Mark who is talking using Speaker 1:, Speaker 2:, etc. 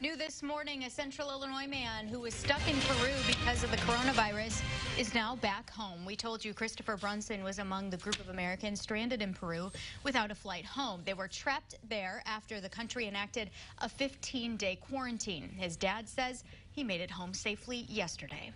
Speaker 1: New this morning, a central Illinois man who was stuck in Peru because of the coronavirus is now back home. We told you Christopher Brunson was among the group of Americans stranded in Peru without a flight home. They were trapped there after the country enacted a 15 day quarantine. His dad says he made it home safely yesterday.